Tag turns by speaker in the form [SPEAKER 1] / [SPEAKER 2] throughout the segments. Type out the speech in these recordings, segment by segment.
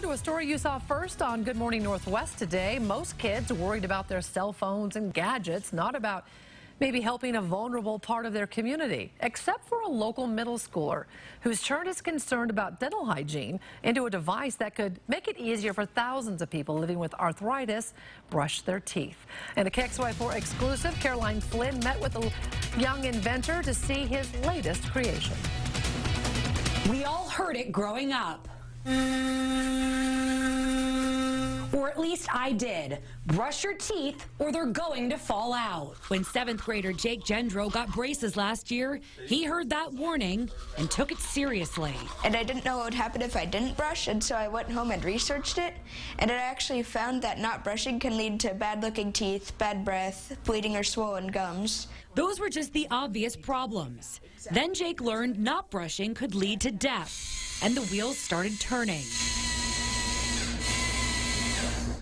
[SPEAKER 1] Now to a story you saw first on Good Morning Northwest today. Most kids worried about their cell phones and gadgets, not about maybe helping a vulnerable part of their community, except for a local middle schooler who's turned his concern about dental hygiene into a device that could make it easier for thousands of people living with arthritis brush their teeth. And a KXLY4 exclusive, Caroline Flynn met with a young inventor to see his latest creation.
[SPEAKER 2] We all heard it growing up. Or at least I did. Brush your teeth or they're going to fall out.
[SPEAKER 3] When seventh grader Jake Gendro got braces last year, he heard that warning and took it seriously.
[SPEAKER 4] And I didn't know what would happen if I didn't brush, and so I went home and researched it. And I actually found that not brushing can lead to bad looking teeth, bad breath, bleeding or swollen gums.
[SPEAKER 3] Those were just the obvious problems. Then Jake learned not brushing could lead to death, and the wheels started turning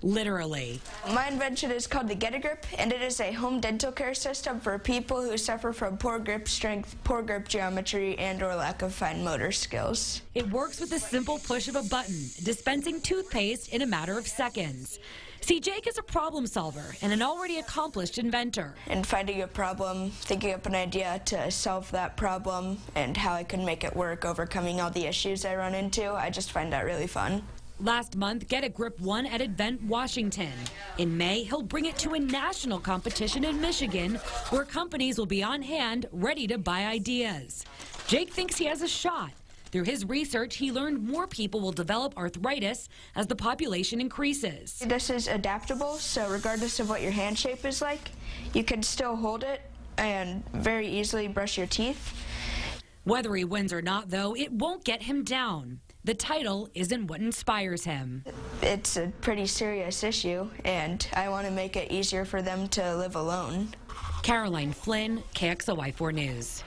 [SPEAKER 3] literally.
[SPEAKER 4] My invention is called the Get-A-Grip, and it is a home dental care system for people who suffer from poor grip strength, poor grip geometry, and or lack of fine motor skills.
[SPEAKER 3] It works with a simple push of a button, dispensing toothpaste in a matter of seconds. See, Jake is a problem solver and an already accomplished inventor.
[SPEAKER 4] And finding a problem, thinking up an idea to solve that problem, and how I can make it work, overcoming all the issues I run into, I just find that really fun.
[SPEAKER 3] Last month, Get-A-Grip won at Invent Washington. In May, he'll bring it to a national competition in Michigan where companies will be on hand ready to buy ideas. Jake thinks he has a shot. Through his research, he learned more people will develop arthritis as the population increases.
[SPEAKER 4] This is adaptable, so regardless of what your hand shape is like, you can still hold it and very easily brush your teeth.
[SPEAKER 3] Whether he wins or not, though, it won't get him down. The title isn't what inspires him.
[SPEAKER 4] It's a pretty serious issue, and I want to make it easier for them to live alone.
[SPEAKER 3] Caroline Flynn, KXLY4 News.